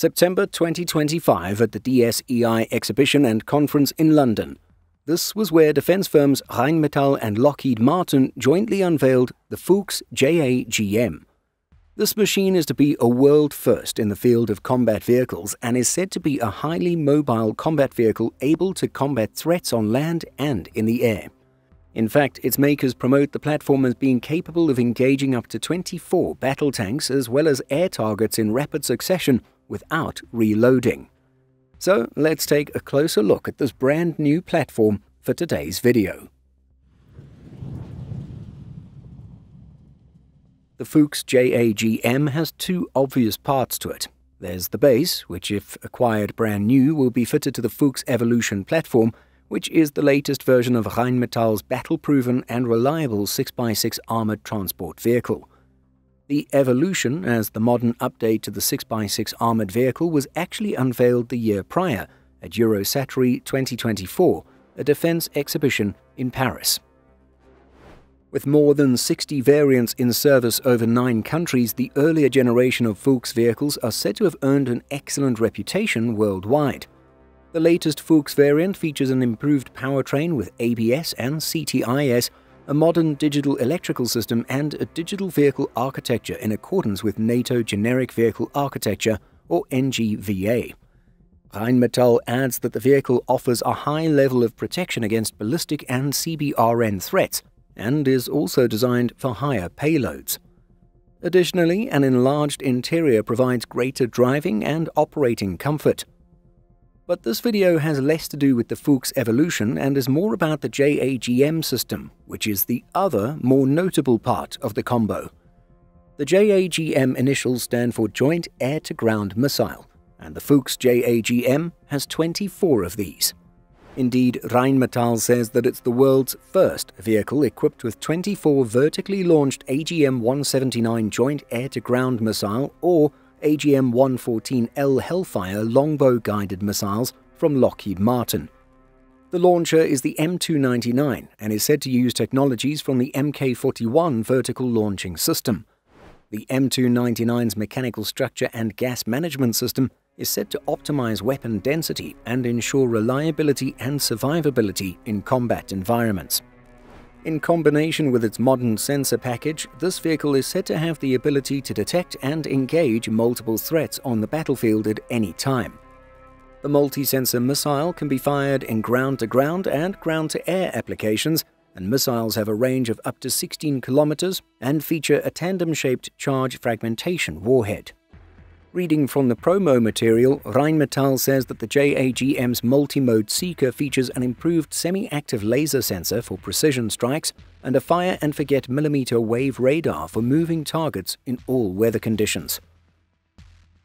September 2025 at the DSEI exhibition and conference in London. This was where defense firms Rheinmetall and Lockheed Martin jointly unveiled the Fuchs JAGM. This machine is to be a world first in the field of combat vehicles and is said to be a highly mobile combat vehicle able to combat threats on land and in the air. In fact, its makers promote the platform as being capable of engaging up to 24 battle tanks as well as air targets in rapid succession without reloading. So let's take a closer look at this brand new platform for today's video. The Fuchs JAGM has two obvious parts to it. There's the base, which if acquired brand new will be fitted to the Fuchs Evolution platform, which is the latest version of Rheinmetall's battle-proven and reliable 6x6 armored transport vehicle. The Evolution, as the modern update to the 6x6 armored vehicle, was actually unveiled the year prior at Eurosatory 2024, a defense exhibition in Paris. With more than 60 variants in service over nine countries, the earlier generation of Fuchs vehicles are said to have earned an excellent reputation worldwide. The latest Fuchs variant features an improved powertrain with ABS and CTIS, a modern digital electrical system, and a digital vehicle architecture in accordance with NATO Generic Vehicle Architecture, or NGVA. Rheinmetall adds that the vehicle offers a high level of protection against ballistic and CBRN threats and is also designed for higher payloads. Additionally, an enlarged interior provides greater driving and operating comfort. But this video has less to do with the Fuchs evolution and is more about the JAGM system, which is the other, more notable part of the combo. The JAGM initials stand for Joint Air-to-Ground Missile, and the Fuchs JAGM has 24 of these. Indeed, Rheinmetall says that it's the world's first vehicle equipped with 24 vertically launched AGM-179 Joint Air-to-Ground Missile or AGM 114L Hellfire longbow guided missiles from Lockheed Martin. The launcher is the M299 and is said to use technologies from the Mk 41 vertical launching system. The M299's mechanical structure and gas management system is said to optimize weapon density and ensure reliability and survivability in combat environments. In combination with its modern sensor package, this vehicle is said to have the ability to detect and engage multiple threats on the battlefield at any time. The multi-sensor missile can be fired in ground-to-ground -ground and ground-to-air applications, and missiles have a range of up to 16 kilometers and feature a tandem-shaped charge fragmentation warhead. Reading from the promo material, Rheinmetall says that the JAGM's multi-mode seeker features an improved semi-active laser sensor for precision strikes and a fire-and-forget millimeter wave radar for moving targets in all weather conditions.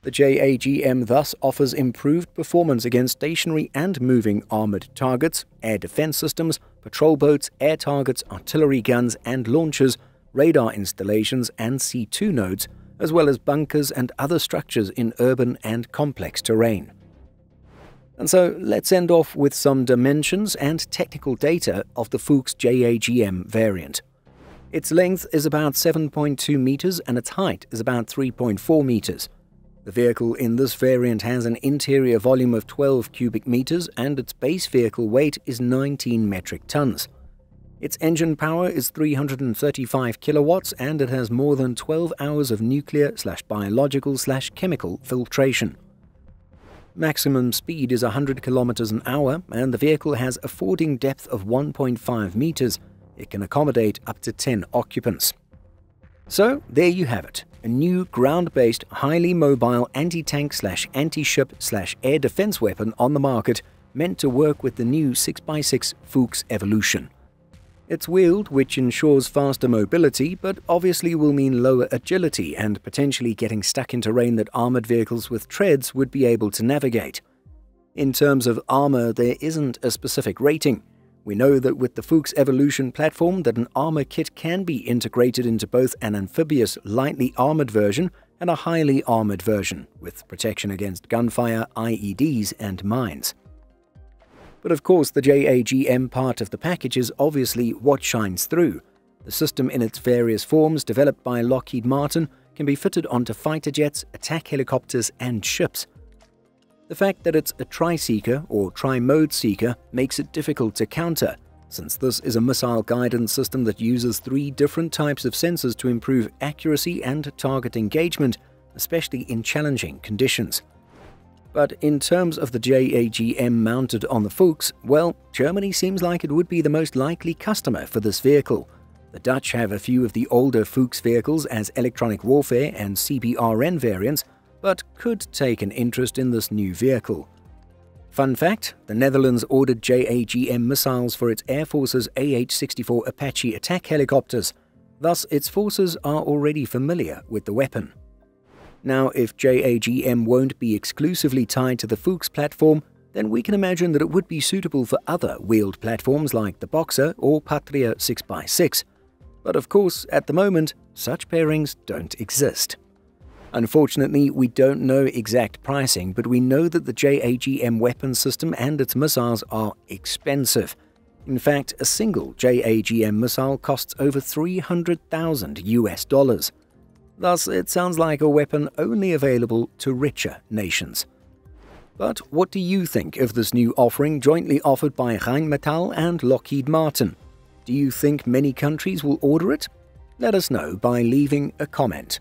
The JAGM thus offers improved performance against stationary and moving armored targets, air defense systems, patrol boats, air targets, artillery guns and launchers, radar installations and C2 nodes, as well as bunkers and other structures in urban and complex terrain. And so let's end off with some dimensions and technical data of the Fuchs JAGM variant. Its length is about 7.2 meters and its height is about 3.4 meters. The vehicle in this variant has an interior volume of 12 cubic meters and its base vehicle weight is 19 metric tons. Its engine power is 335 kilowatts and it has more than 12 hours of nuclear slash biological slash chemical filtration. Maximum speed is 100 kilometers an hour and the vehicle has a fording depth of 1.5 meters. It can accommodate up to 10 occupants. So there you have it, a new ground-based, highly mobile anti-tank slash anti-ship slash air defense weapon on the market meant to work with the new 6x6 Fuchs Evolution. It's wheeled, which ensures faster mobility, but obviously will mean lower agility and potentially getting stuck in terrain that armored vehicles with treads would be able to navigate. In terms of armor, there isn't a specific rating. We know that with the Fuchs Evolution platform that an armor kit can be integrated into both an amphibious lightly armored version and a highly armored version, with protection against gunfire, IEDs and mines. But of course, the JAGM part of the package is obviously what shines through. The system in its various forms, developed by Lockheed Martin, can be fitted onto fighter jets, attack helicopters, and ships, The fact that it's a tri-seeker or tri-mode seeker makes it difficult to counter, since this is a missile guidance system that uses three different types of sensors to improve accuracy and target engagement, especially in challenging conditions. But in terms of the JAGM mounted on the Fuchs, well, Germany seems like it would be the most likely customer for this vehicle. The Dutch have a few of the older Fuchs vehicles as electronic warfare and CBRN variants, but could take an interest in this new vehicle. Fun fact the Netherlands ordered JAGM missiles for its Air Force's AH 64 Apache attack helicopters, thus, its forces are already familiar with the weapon. Now, if JAGM won't be exclusively tied to the Fuchs platform, then we can imagine that it would be suitable for other wheeled platforms like the Boxer or Patria 6x6. But of course, at the moment, such pairings don't exist. Unfortunately, we don't know exact pricing, but we know that the JAGM weapon system and its missiles are expensive. In fact, a single JAGM missile costs over 300,000 US dollars. Thus, it sounds like a weapon only available to richer nations. But what do you think of this new offering jointly offered by Rheinmetall and Lockheed Martin? Do you think many countries will order it? Let us know by leaving a comment.